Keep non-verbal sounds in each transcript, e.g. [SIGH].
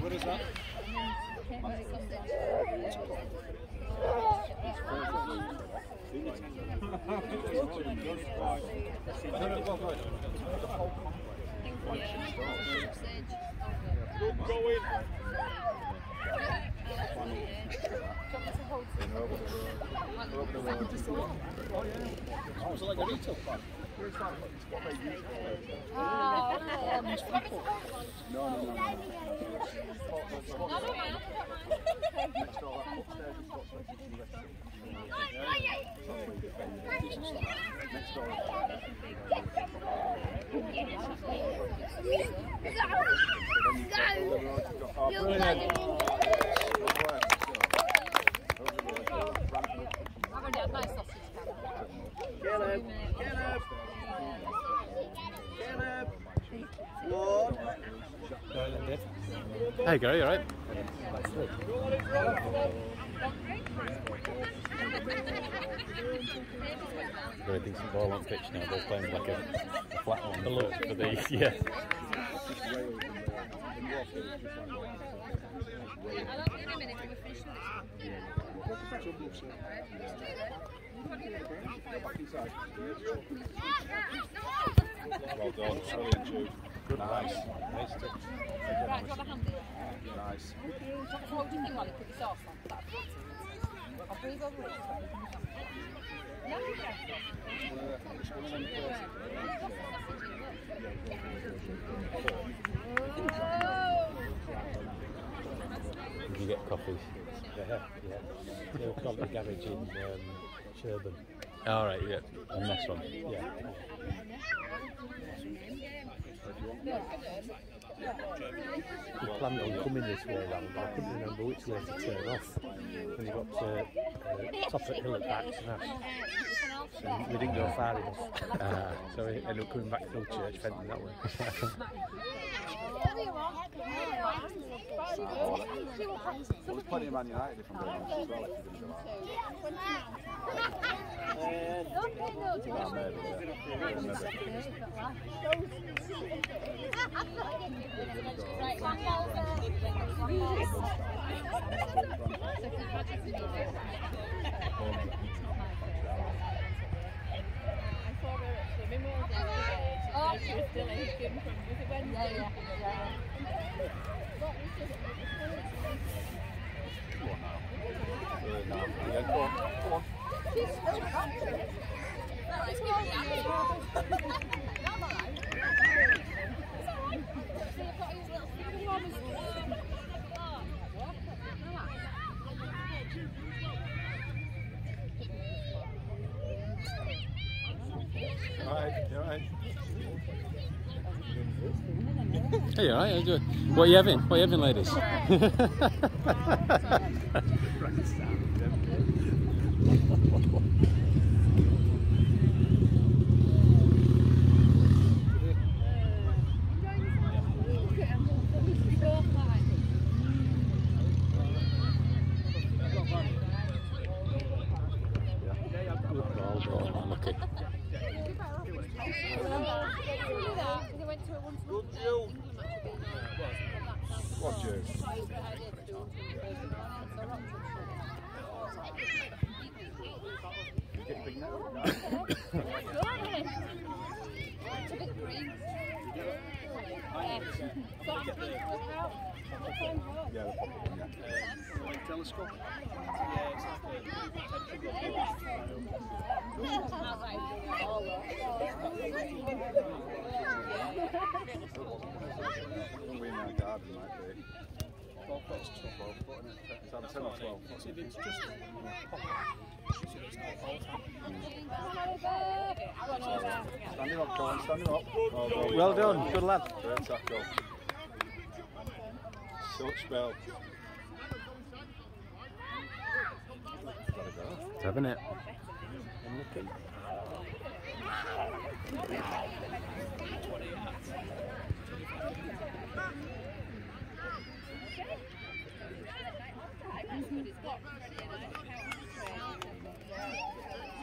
What is that? Go in. Oh, so like a retail park. No, no, no. Hey Gary, you alright? Got a decent ball on pitch now. They're playing like a, a flat one for, for the yeah. Well done, brilliant, Jude. Good Nice. Nice touch. Right, want a handy? Nice. Do you want to hold your thing while you put your sauce on? Be. I'll breathe over it. Yeah. Did you get coffees? Yeah, yeah. They'll call it a garage in um, Sherburn. All right, yeah. And this one. Yeah. We planned on coming this way round, but I couldn't remember which way to turn off. And we got to uh, top hill at Barkston Ash. So we didn't go far enough. Ah. So we ended up coming back through Church Fenton that way. [LAUGHS] There's plenty of Man United if I'm as well, if to go out. Right, one ball for one ball. Oh, she was still aching from was it Wednesday? Yeah, yeah, Go on now. Uh, no, yeah, go on, go on. Alright, alright. Hey, alright? How you doing? What are you having? What are you having, ladies? [LAUGHS] Oh, Oh, unlucky. Good Jill. What Jill? You get big now? Yeah, the pop one, yeah. Telescope? We're in our garden, might be. 12 foot, 12 foot, isn't it? It's either 10 or 12 foot. If it's just Stand him up, Colin, stand him up. Oh. Well done, good lad. Great tackle. Such spell. Having it. Unlucky. We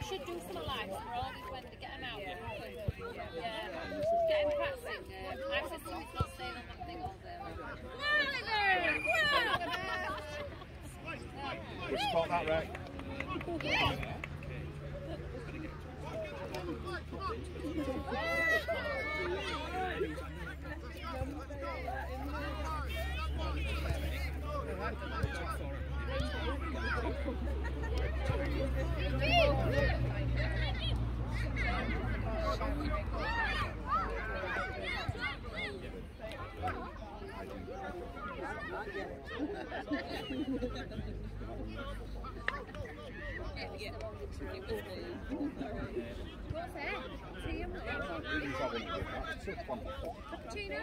should do some lights for all these when they get them out. Yeah. yeah. Get them practicing. I said somebody's not staying on that thing all day. Good spot that, Rick. Yeah. What's that? Team? He's having a good match. It's just one before. Cappuccino?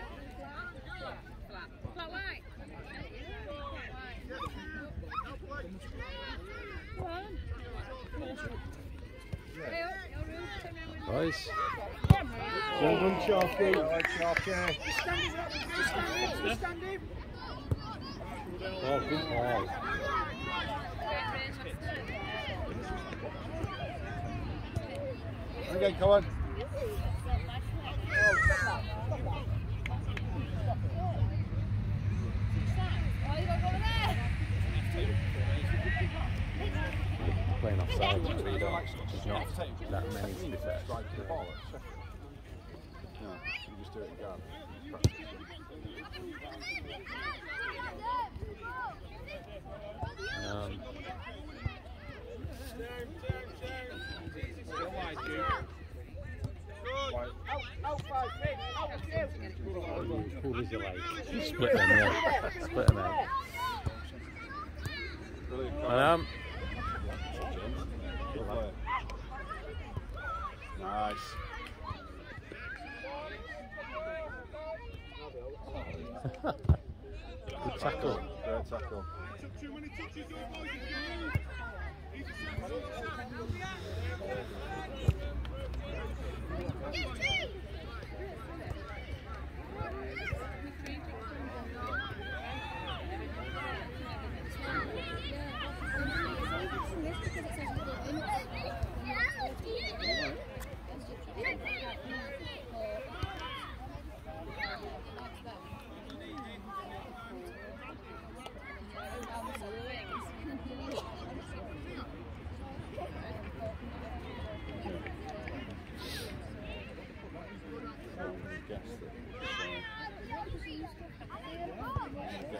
Flat. Flat white? Go on. Hey, up, your room, turn around. Boys, Well done, Chalky. All right, Sharky. Oh, good ball. Okay, come on. Oh, you got to go over there. playing offside, which we don't. There's not that many to be fair. Strike the ball. at Sheffield. No, you just do it again. Um, Who is it like? Split them, yeah. Split them out. Brilliant. And, Good play. Nice. good tackle. Great tackle. Thank you.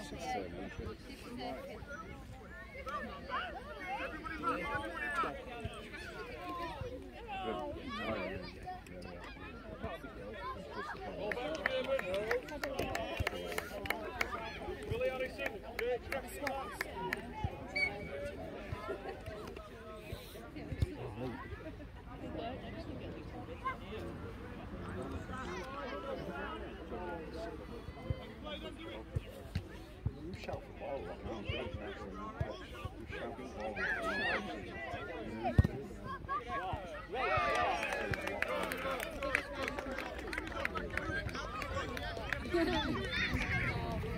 I guess it's uh, Good. Oh, yeah, yeah, yeah. You shout the ball right now. You don't actually know pitch. You shout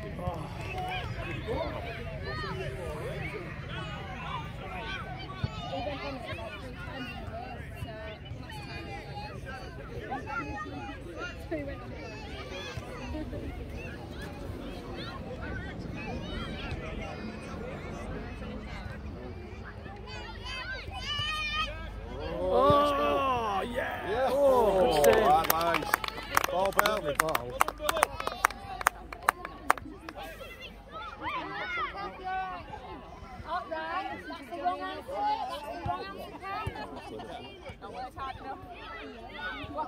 the ball right now. Oh, yeah. Yeah. Oh, good save. right, nice. Ball Lovely bell. ball. Up right. That's the wrong answer. That's the wrong answer. I worked hard enough. It?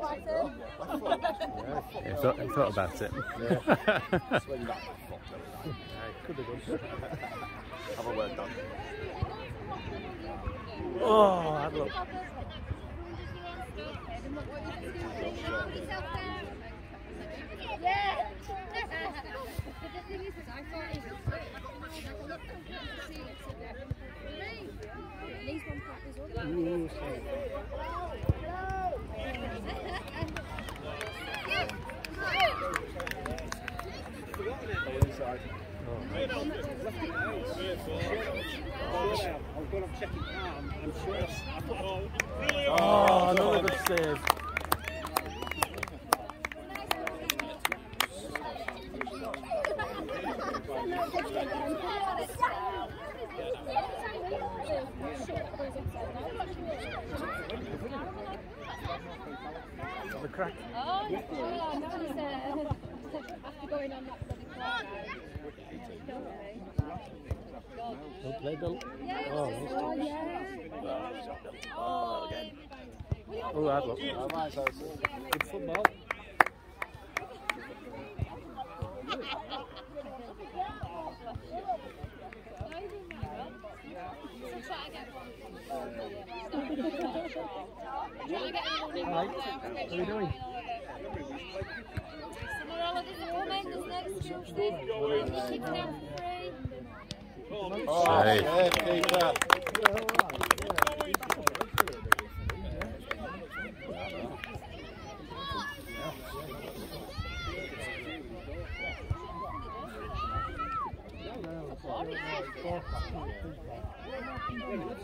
He thought, he thought about it. Could [LAUGHS] oh, have a word done. Oh. Yeah. I I sorry. Inside. Oh, another good save. I'm trying to say, after going on that bloody cloud. Don't play Bill. Yeah, Oh, oh, yeah. Oh, again. Oh, hard luck. Oh, right, so it's- Good football. [LAUGHS] Right. How are you doing? Summer holidays are coming, there's next Tuesday. Kids down for free. Oh, Hey. yeah, keep that. Yeah, that's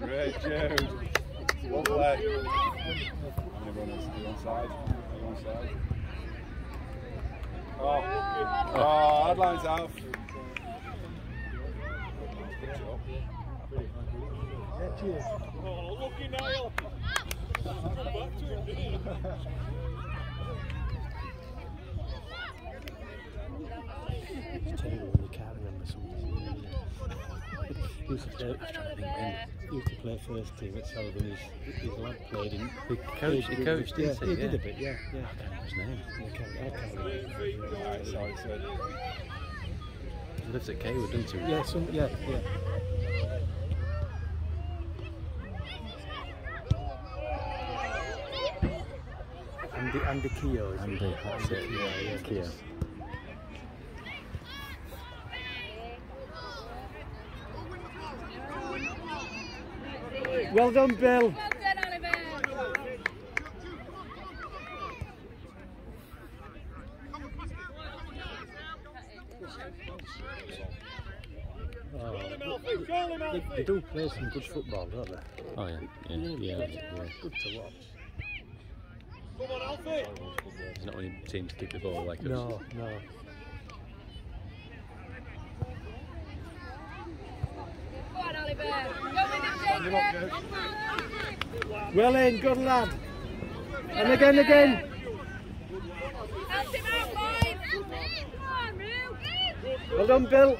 like Yeah. Oh, you'll have to and see that. You've got to come down. Come on, Ruben. Don't reveal secrets. Good against Great, Jude. Lovely. How many runners? Are you on side? On side? Oh, oh, oh hard lines off. Yeah, cheers. It's terrible when you can't remember something. Used to play, used to play first team at Sullivan. His, his lad played in. He coached, he coached, yeah, didn't he? he did a bit, yeah, yeah. I can't remember his name. I can't, I can't remember. Right, so it's a He lives at Cawood, doesn't he? Yeah, some, yeah, yeah. Andy, Andy Keogh, is Andy, that's it. Yeah, yeah. Kia. Well done, Bill. Well done, Oliver. Oh, they, they do play some good football, don't they? Oh yeah, yeah, yeah. yeah. Good to watch. There's not many teams keep the ball like us. No, no. Go on, Oliver. Well in, good lad. And again, again. Help him out, Mike. Well done, Bill.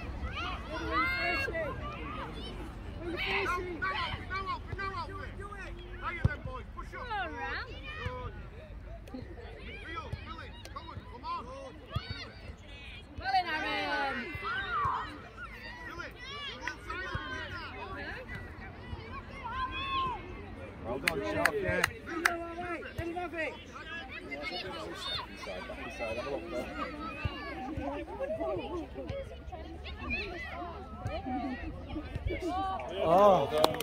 Back inside, have a look there. Oh, Well done.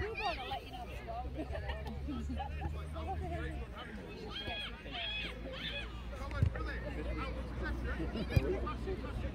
Who won't let you